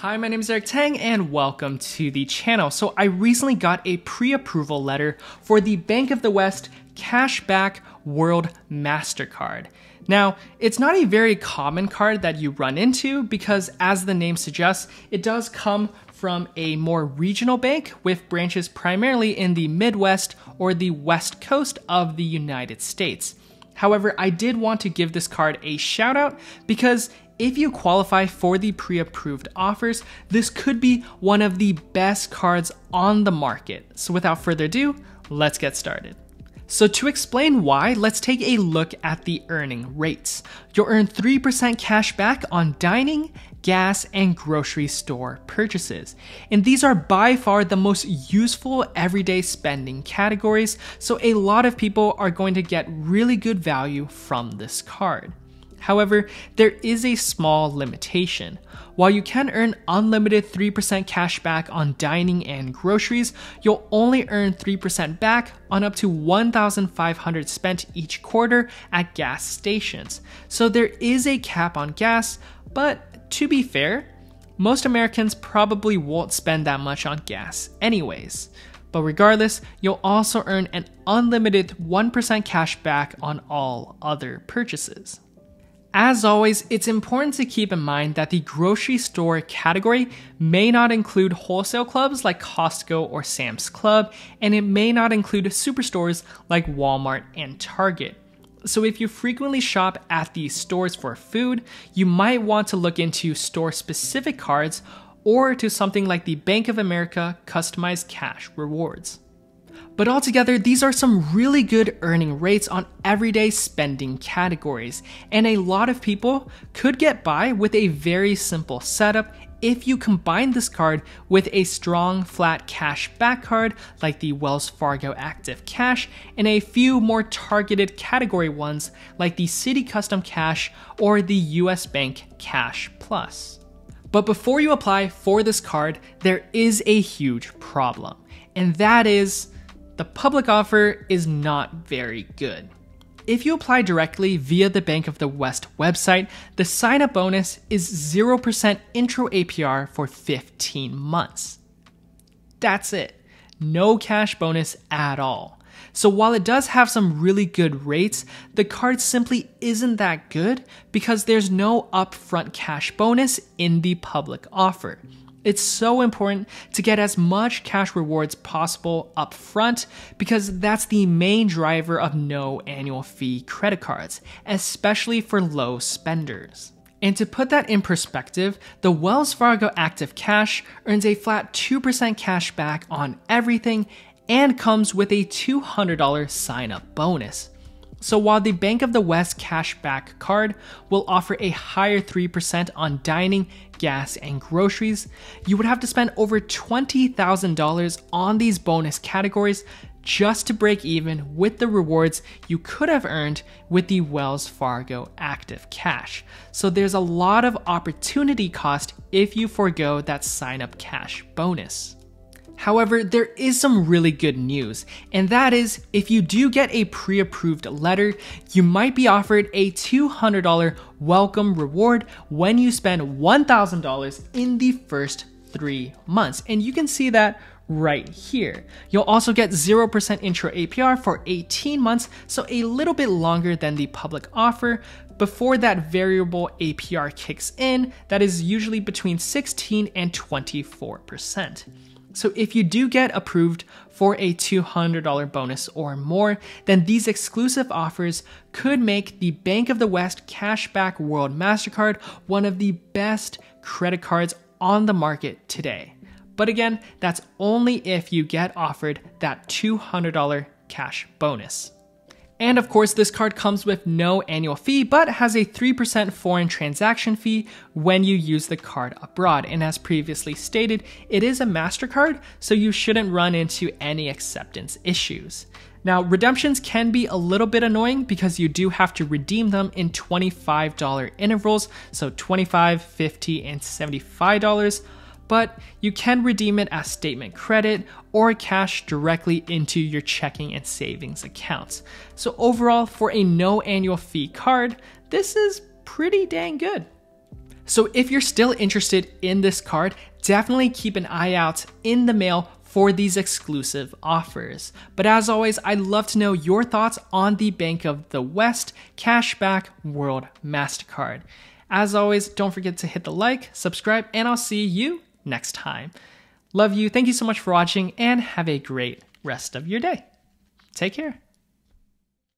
Hi, my name is Eric Tang and welcome to the channel. So I recently got a pre-approval letter for the Bank of the West Cashback World MasterCard. Now, it's not a very common card that you run into because as the name suggests, it does come from a more regional bank with branches primarily in the Midwest or the West Coast of the United States. However, I did want to give this card a shout out because if you qualify for the pre approved offers, this could be one of the best cards on the market. So, without further ado, let's get started. So, to explain why, let's take a look at the earning rates. You'll earn 3% cash back on dining, gas, and grocery store purchases. And these are by far the most useful everyday spending categories, so a lot of people are going to get really good value from this card. However, there is a small limitation. While you can earn unlimited 3% cash back on dining and groceries, you'll only earn 3% back on up to 1,500 spent each quarter at gas stations. So there is a cap on gas, but to be fair, most Americans probably won't spend that much on gas anyways. But regardless, you'll also earn an unlimited 1% cash back on all other purchases. As always, it's important to keep in mind that the grocery store category may not include wholesale clubs like Costco or Sam's Club, and it may not include superstores like Walmart and Target. So, if you frequently shop at these stores for food, you might want to look into store specific cards or to something like the Bank of America Customized Cash Rewards. But altogether, these are some really good earning rates on everyday spending categories, and a lot of people could get by with a very simple setup if you combine this card with a strong flat cash back card like the Wells Fargo Active Cash and a few more targeted category ones like the Citi Custom Cash or the US Bank Cash Plus. But before you apply for this card, there is a huge problem, and that is the public offer is not very good. If you apply directly via the Bank of the West website, the sign up bonus is 0% intro APR for 15 months. That's it. No cash bonus at all. So while it does have some really good rates, the card simply isn't that good because there's no upfront cash bonus in the public offer. It's so important to get as much cash rewards possible up front because that's the main driver of no annual fee credit cards, especially for low spenders. And to put that in perspective, the Wells Fargo Active Cash earns a flat 2% cash back on everything and comes with a $200 sign up bonus. So while the Bank of the West cashback card will offer a higher 3% on dining, gas, and groceries, you would have to spend over $20,000 on these bonus categories just to break even with the rewards you could have earned with the Wells Fargo Active Cash. So there's a lot of opportunity cost if you forego that sign up cash bonus. However, there is some really good news, and that is if you do get a pre approved letter, you might be offered a $200 welcome reward when you spend $1,000 in the first three months. And you can see that right here. You'll also get 0% intro APR for 18 months, so a little bit longer than the public offer. Before that variable APR kicks in, that is usually between 16 and 24%. So if you do get approved for a $200 bonus or more, then these exclusive offers could make the Bank of the West Cashback World MasterCard one of the best credit cards on the market today. But again, that's only if you get offered that $200 cash bonus. And of course, this card comes with no annual fee, but has a 3% foreign transaction fee when you use the card abroad. And as previously stated, it is a MasterCard, so you shouldn't run into any acceptance issues. Now, redemptions can be a little bit annoying because you do have to redeem them in $25 intervals, so $25, $50, and $75 but you can redeem it as statement credit or cash directly into your checking and savings accounts. So, overall, for a no annual fee card, this is pretty dang good. So if you're still interested in this card, definitely keep an eye out in the mail for these exclusive offers. But as always, I'd love to know your thoughts on the Bank of the West Cashback World MasterCard. As always, don't forget to hit the like, subscribe, and I'll see you next time. Love you, thank you so much for watching, and have a great rest of your day. Take care.